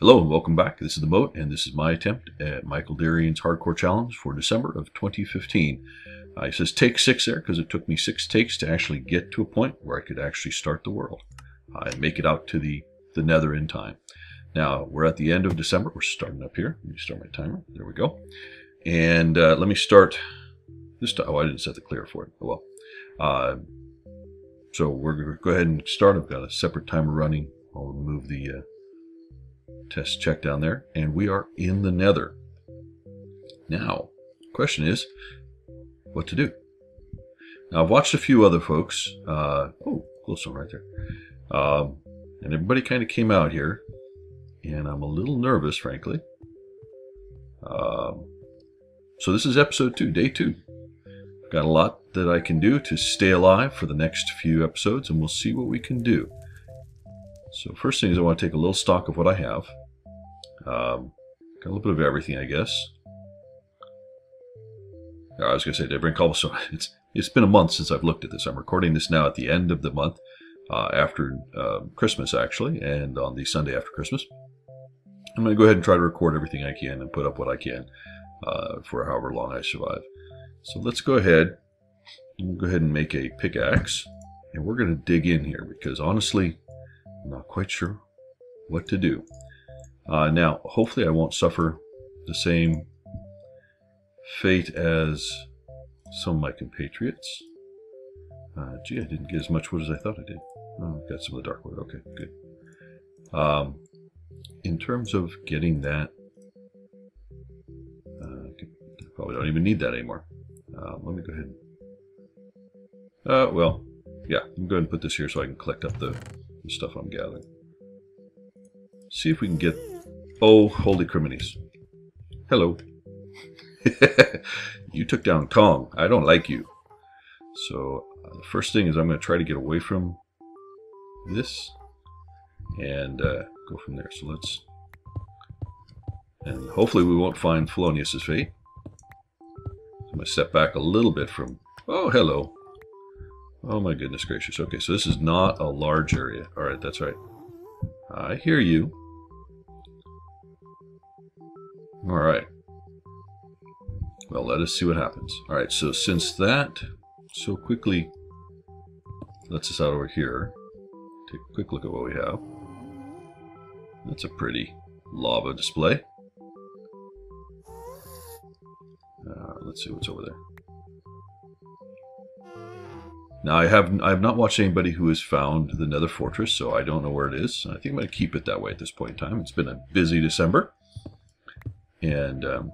Hello and welcome back. This is the Mote, and this is my attempt at Michael Deering's Hardcore Challenge for December of 2015. Uh, it says take six there because it took me six takes to actually get to a point where I could actually start the world and make it out to the, the nether in time. Now, we're at the end of December. We're starting up here. Let me start my timer. There we go. And uh, let me start this time. Oh, I didn't set the clear for it. Oh, well. Uh, so we're going to go ahead and start. I've got a separate timer running. I'll remove the uh, test check down there, and we are in the nether. Now, question is, what to do? Now, I've watched a few other folks. Uh, oh, close one right there. Um, and everybody kind of came out here, and I'm a little nervous, frankly. Um, so this is episode two, day two. I've got a lot that I can do to stay alive for the next few episodes, and we'll see what we can do. So first thing is I want to take a little stock of what I have. Um, got a little bit of everything, I guess. I was going to say, did I bring cobblestone? It's, it's been a month since I've looked at this. I'm recording this now at the end of the month, uh, after uh, Christmas, actually, and on the Sunday after Christmas. I'm going to go ahead and try to record everything I can and put up what I can uh, for however long I survive. So let's go ahead and go ahead and make a pickaxe. And we're going to dig in here because honestly, I'm not quite sure what to do. Uh, now, hopefully I won't suffer the same fate as some of my compatriots. Uh, gee, I didn't get as much wood as I thought I did. Oh, got some of the dark wood. Okay, good. Um, in terms of getting that, uh, probably don't even need that anymore. Uh, let me go ahead. Uh, well, yeah, I'm going to put this here so I can collect up the, the stuff I'm gathering. See if we can get Oh, holy criminies. Hello. you took down Kong. I don't like you. So, uh, the first thing is I'm going to try to get away from this and uh, go from there. So let's... And hopefully we won't find Felonious' fate. I'm going to step back a little bit from... Oh, hello. Oh my goodness gracious. Okay, so this is not a large area. Alright, that's right. I hear you. All right. Well, let us see what happens. All right, so since that so quickly lets us out over here, take a quick look at what we have. That's a pretty lava display. Uh, let's see what's over there. Now I have I have not watched anybody who has found the Nether Fortress, so I don't know where it is. I think I'm going to keep it that way at this point in time. It's been a busy December and um,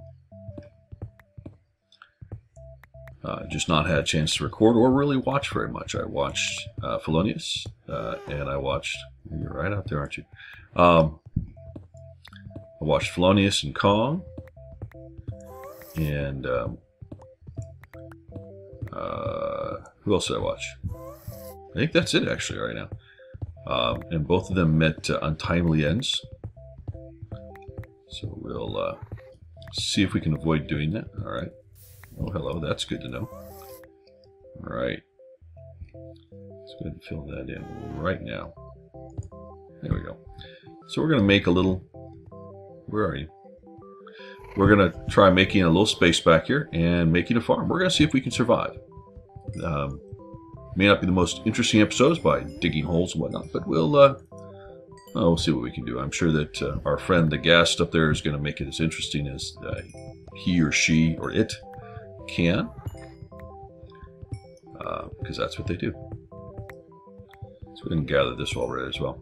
uh, just not had a chance to record or really watch very much. I watched uh, Felonious, uh, and I watched. You're right out there, aren't you? Um, I watched Felonious and Kong, and um, uh, who else did I watch? I think that's it actually right now. Um, and both of them met untimely ends. So we'll uh, see if we can avoid doing that. All right. Oh, hello. That's good to know. All right. Let's go ahead and fill that in right now. There we go. So we're going to make a little... Where are you? We're going to try making a little space back here and making a farm. We're going to see if we can survive. Um, may not be the most interesting episodes by digging holes and whatnot, but we'll uh, well, we'll see what we can do. I'm sure that uh, our friend, the ghast up there, is going to make it as interesting as uh, he or she or it can, because uh, that's what they do. So we can gather this already as well.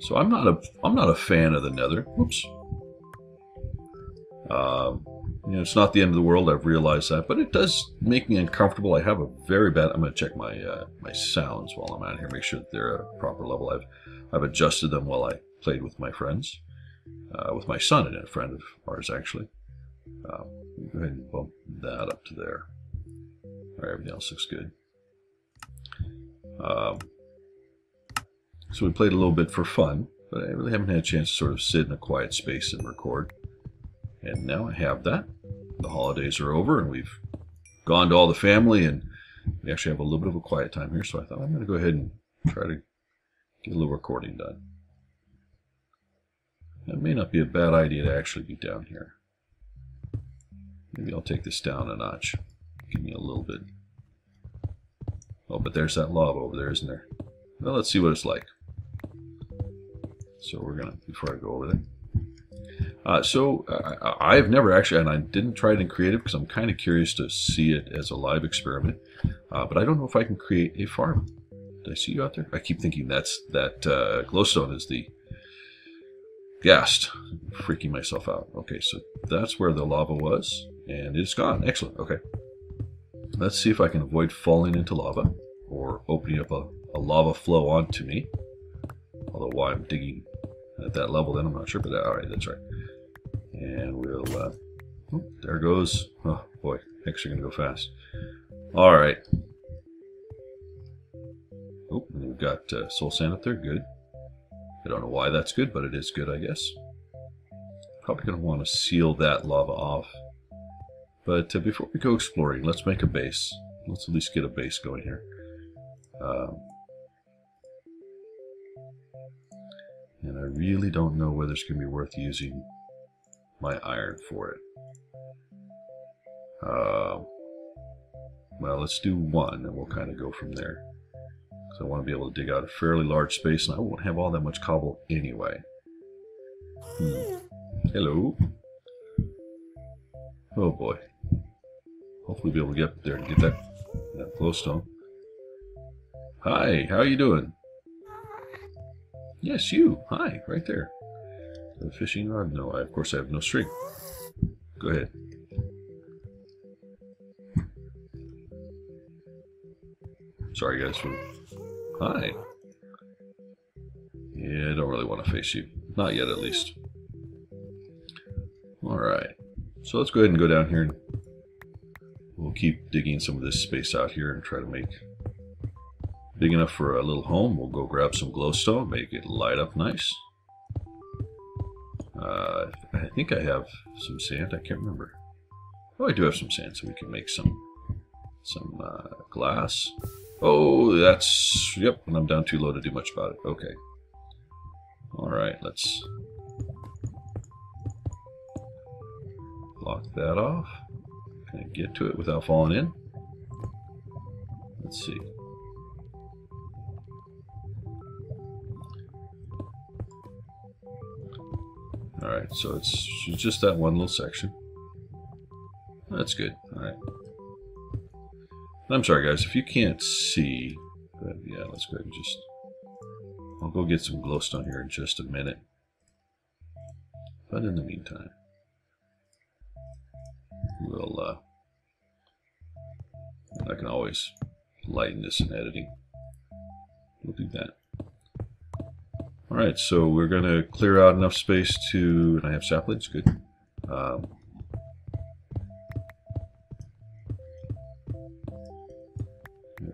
So I'm not a I'm not a fan of the Nether. Whoops. Um, you know, it's not the end of the world. I've realized that, but it does make me uncomfortable. I have a very bad. I'm going to check my uh, my sounds while I'm out here, make sure that they're at a proper level. I've I've adjusted them while I played with my friends, uh, with my son and a friend of ours actually. Uh, go ahead and bump that up to there. All right, everything else looks good. Um, so we played a little bit for fun, but I really haven't had a chance to sort of sit in a quiet space and record. And now I have that the holidays are over and we've gone to all the family and we actually have a little bit of a quiet time here. So I thought I'm going to go ahead and try to Get a little recording done. That may not be a bad idea to actually be down here. Maybe I'll take this down a notch. Give me a little bit. Oh, but there's that lava over there, isn't there? Well, let's see what it's like. So we're gonna, before I go over there. Uh, so uh, I've never actually, and I didn't try it in creative because I'm kind of curious to see it as a live experiment. Uh, but I don't know if I can create a farm. Did I see you out there? I keep thinking that's that uh, glowstone is the ghast. Freaking myself out. Okay, so that's where the lava was, and it's gone. Excellent. Okay. Let's see if I can avoid falling into lava or opening up a, a lava flow onto me. Although why I'm digging at that level then I'm not sure, but that, all right, that's right. And we'll, uh, oh, there goes, oh boy, things are going to go fast. All right. Oh, we've got uh, soul sand up there, good. I don't know why that's good, but it is good, I guess. Probably going to want to seal that lava off. But uh, before we go exploring, let's make a base. Let's at least get a base going here. Um, and I really don't know whether it's going to be worth using my iron for it. Uh, well, let's do one, and we'll kind of go from there. Because I want to be able to dig out a fairly large space, and I won't have all that much cobble anyway. Hmm. Hello. Oh boy. Hopefully we'll be able to get up there and get that, that glowstone. Hi, how are you doing? Yes, you. Hi, right there. The fishing rod? No, I, of course I have no string. Go ahead. Sorry guys. Hi. Yeah, I don't really want to face you. Not yet, at least. Alright. So let's go ahead and go down here and we'll keep digging some of this space out here and try to make big enough for a little home. We'll go grab some glowstone, make it light up nice. Uh, I think I have some sand. I can't remember. Oh, I do have some sand, so we can make some some uh, glass. Oh, that's yep. And I'm down too low to do much about it. Okay. All right, let's block that off. Can I get to it without falling in? Let's see. Alright, so it's just that one little section. That's good. Alright. I'm sorry, guys, if you can't see, but yeah, let's go ahead and just... I'll go get some glowstone here in just a minute. But in the meantime, we'll, uh, I can always lighten this in editing. We'll do that. Alright, so we're going to clear out enough space to... and I have saplings? Good. Um, we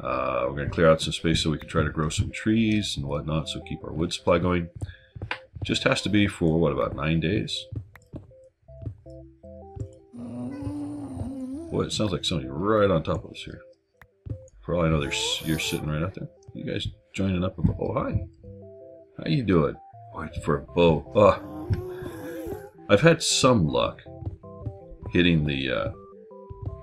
uh, we're going to clear out some space so we can try to grow some trees and whatnot, so keep our wood supply going. Just has to be for, what, about nine days? Boy, it sounds like somebody right on top of us here. For all I know, you're sitting right out there. You guys joining up. Oh, hi. How you doing? Boy, for a bow. Oh. I've had some luck hitting the uh,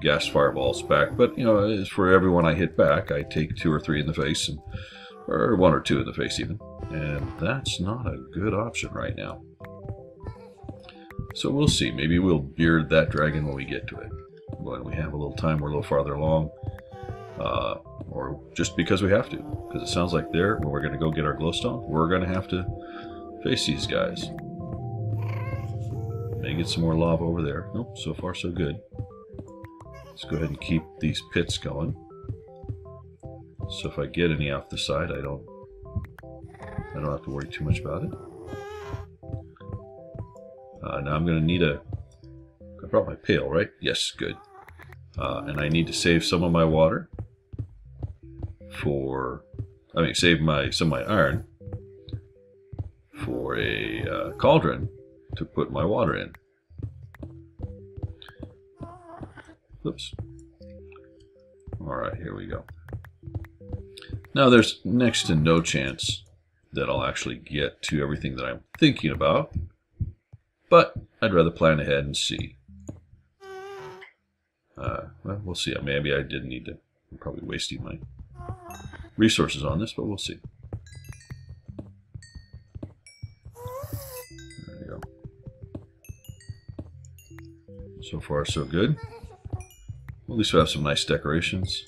ghast fireballs back, but you know, is for everyone I hit back, I take two or three in the face, and, or one or two in the face even, and that's not a good option right now. So we'll see. Maybe we'll beard that dragon when we get to it. When we have a little time, we're a little farther along. Uh, or just because we have to. Because it sounds like there, when we're going to go get our glowstone, we're going to have to face these guys. May get some more lava over there. Nope, so far so good. Let's go ahead and keep these pits going. So if I get any off the side, I don't, I don't have to worry too much about it. Uh, now I'm going to need a, I brought my pail, right? Yes, good. Uh, and I need to save some of my water for, I mean, save my some of my iron for a uh, cauldron to put my water in. Oops. All right, here we go. Now there's next to no chance that I'll actually get to everything that I'm thinking about, but I'd rather plan ahead and see. Uh, well, we'll see. Maybe I did need to. I'm probably wasting my resources on this, but we'll see. There you go. So far, so good. At least we have some nice decorations.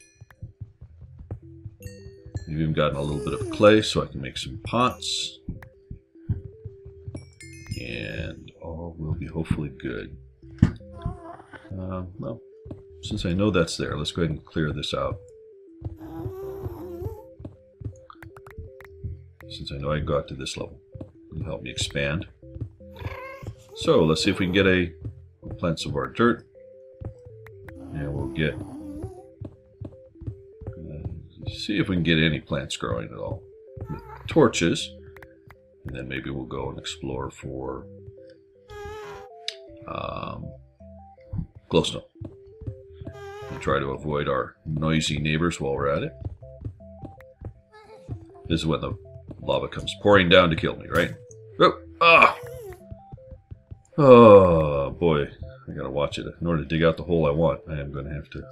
We've even gotten a little bit of clay so I can make some pots. And all will be hopefully good. Uh, well, since I know that's there, let's go ahead and clear this out. Since I know I got to this level. It'll help me expand. So let's see if we can get a we'll plant some of our dirt. And we'll get uh, see if we can get any plants growing at all. With torches. And then maybe we'll go and explore for um, glowstone try to avoid our noisy neighbors while we're at it. This is when the lava comes pouring down to kill me, right? Oh, ah! Oh, boy. I gotta watch it. In order to dig out the hole I want, I am gonna have to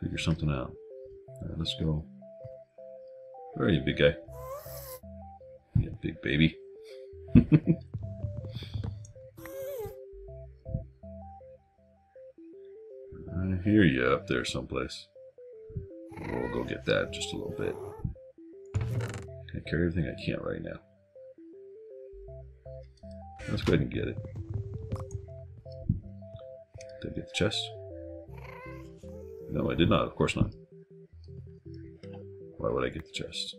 figure something out. Alright, let's go. Where are you, big guy? Yeah, big baby. I hear you up there someplace. We'll go get that just a little bit. Can I carry everything I can't right now? Let's go ahead and get it. Did I get the chest? No, I did not. Of course not. Why would I get the chest?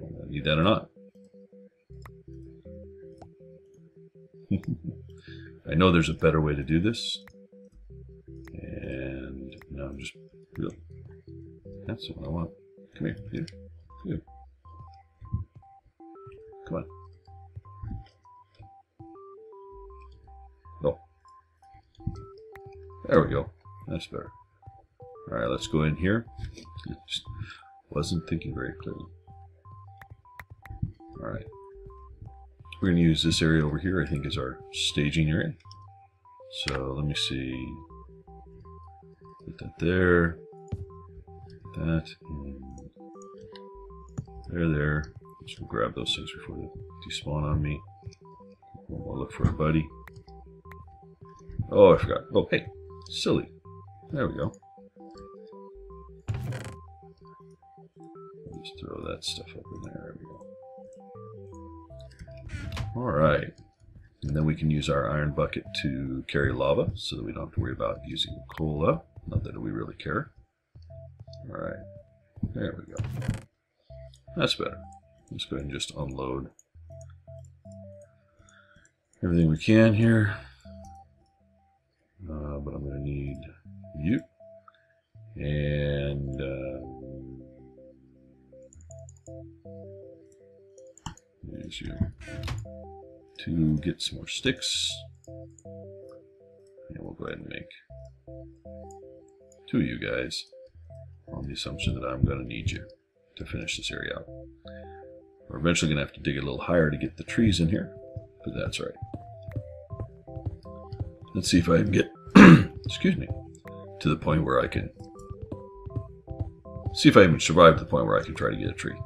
I need that or not. I know there's a better way to do this. That's what I want. Come here, Peter. Come here. Come on. Oh. There we go. That's better. Alright, let's go in here. Just wasn't thinking very clearly. Alright. We're going to use this area over here, I think, as our staging area. So let me see. Put that there. That in there, there. Just gonna grab those things before they despawn on me. We'll look for a buddy. Oh, I forgot. Oh, hey, silly. There we go. Just throw that stuff up in there. There we go. All right. And then we can use our iron bucket to carry lava so that we don't have to worry about using cola. Not that we really care. All right. There we go. That's better. Let's go ahead and just unload everything we can here. Uh, but I'm going to need you. And um, there's you to get some more sticks. And we'll go ahead and make two of you guys on the assumption that I'm going to need you to finish this area out. We're eventually going to have to dig a little higher to get the trees in here, but that's right. Let's see if I can get, excuse me, to the point where I can, see if I even survive to the point where I can try to get a tree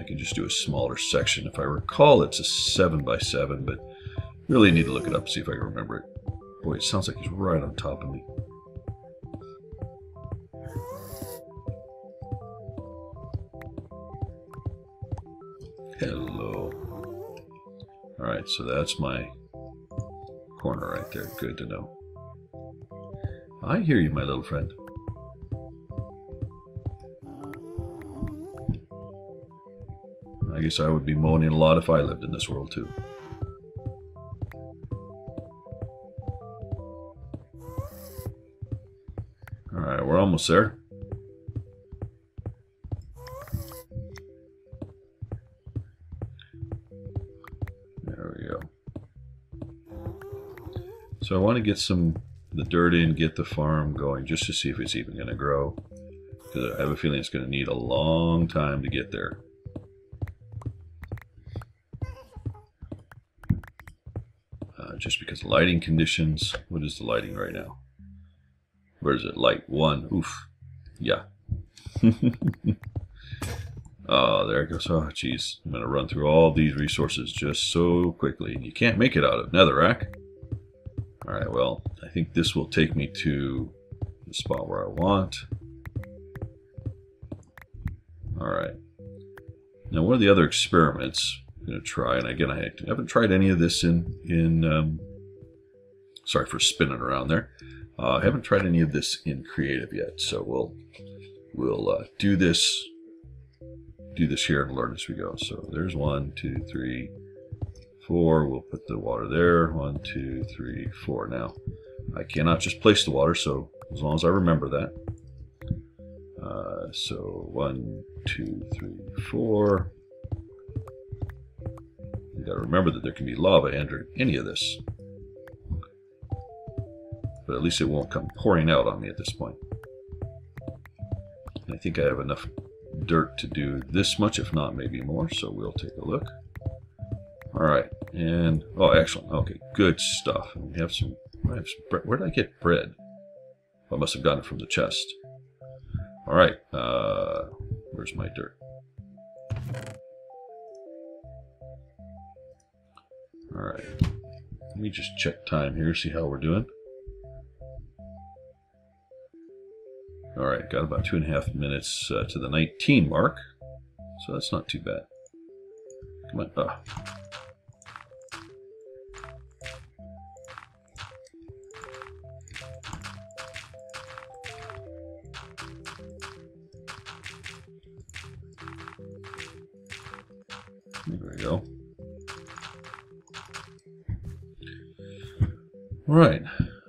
I can just do a smaller section. If I recall, it's a 7 by 7 but really need to look it up, see if I can remember it. Boy, it sounds like he's right on top of me. Alright, so that's my corner right there. Good to know. I hear you, my little friend. I guess I would be moaning a lot if I lived in this world too. Alright, we're almost there. So I want to get some the dirt in, get the farm going, just to see if it's even going to grow. Because I have a feeling it's going to need a long time to get there. Uh, just because lighting conditions. What is the lighting right now? Where is it? Light one. Oof. Yeah. oh, there it goes. Oh, jeez. I'm going to run through all these resources just so quickly. You can't make it out of Netherrack. Alright, well, I think this will take me to the spot where I want. Alright. Now, one of the other experiments I'm going to try, and again, I haven't tried any of this in, in um, sorry for spinning around there. Uh, I haven't tried any of this in creative yet, so we'll we'll uh, do this do this here and learn as we go. So there's one, two, three, four. We'll put the water there. One, two, three, four. Now, I cannot just place the water, so as long as I remember that. Uh, so one, two, three, four. You got to remember that there can be lava under any of this. But at least it won't come pouring out on me at this point. I think I have enough dirt to do this much, if not maybe more, so we'll take a look. All right, and, oh, excellent. Okay, good stuff. we have some, I have some bread. Where did I get bread? I must have gotten it from the chest. All right, uh, where's my dirt? All right, let me just check time here, see how we're doing. All right, got about two and a half minutes uh, to the 19 mark, so that's not too bad. Come on. Uh. Go. All right,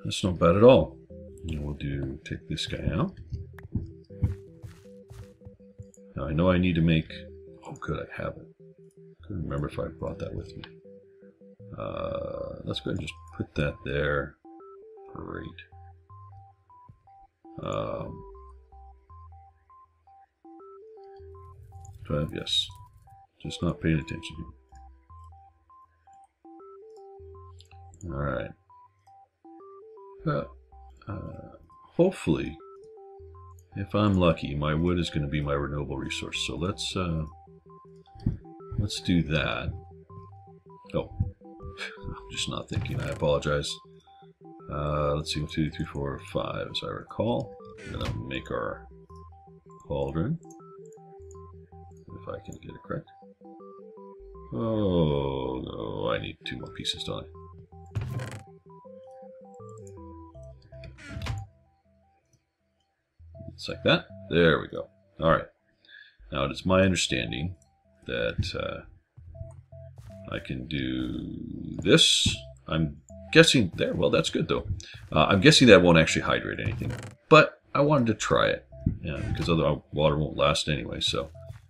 that's not bad at all. And we'll do take this guy out. Now I know I need to make. Oh, good, I have it. Couldn't remember if I brought that with me. Uh, let's go ahead and just put that there. Great. Um, drive, yes. Just not paying attention. Alright. Uh, uh, hopefully, if I'm lucky, my wood is going to be my renewable resource. So let's uh, let's do that. Oh, I'm just not thinking. I apologize. Uh, let's see, two, three, four, five, as I recall. We're going to make our cauldron. If I can get it correct. Oh, no, I need two more pieces, don't I? It's like that. There we go. All right. Now it is my understanding that uh, I can do this. I'm guessing there. Well, that's good though. Uh, I'm guessing that won't actually hydrate anything, but I wanted to try it yeah, because other water won't last anyway. So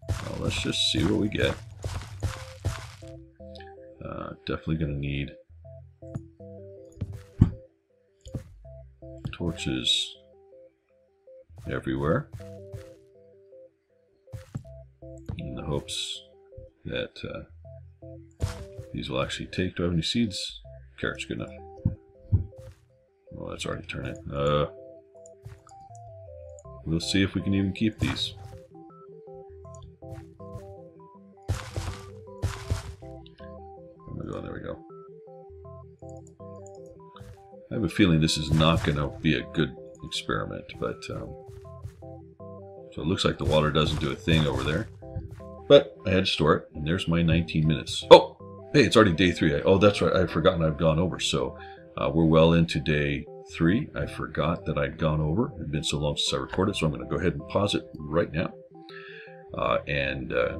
uh, let's just see what we get. Uh, definitely going to need torches everywhere in the hopes that uh, these will actually take. Do I have any seeds? Carrots, good enough. Well, that's already turning. Uh, we'll see if we can even keep these. Feeling this is not going to be a good experiment, but um, so it looks like the water doesn't do a thing over there. But I had to store it, and there's my 19 minutes. Oh, hey, it's already day three. I, oh, that's right. I've forgotten I've gone over. So uh, we're well into day three. I forgot that I'd gone over. It's been so long since I recorded, so I'm going to go ahead and pause it right now. Uh, and uh,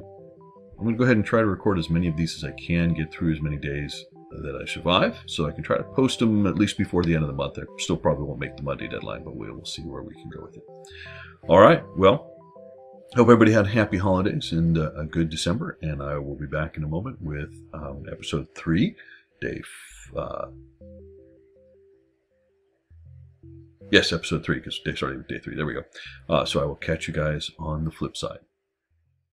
I'm going to go ahead and try to record as many of these as I can, get through as many days that I survive, so I can try to post them at least before the end of the month. I still probably won't make the Monday deadline, but we'll, we'll see where we can go with it. All right, well, hope everybody had happy holidays and uh, a good December, and I will be back in a moment with um, episode three, day. Uh, Yes, episode three, because day started with day three. There we go. Uh, so I will catch you guys on the flip side.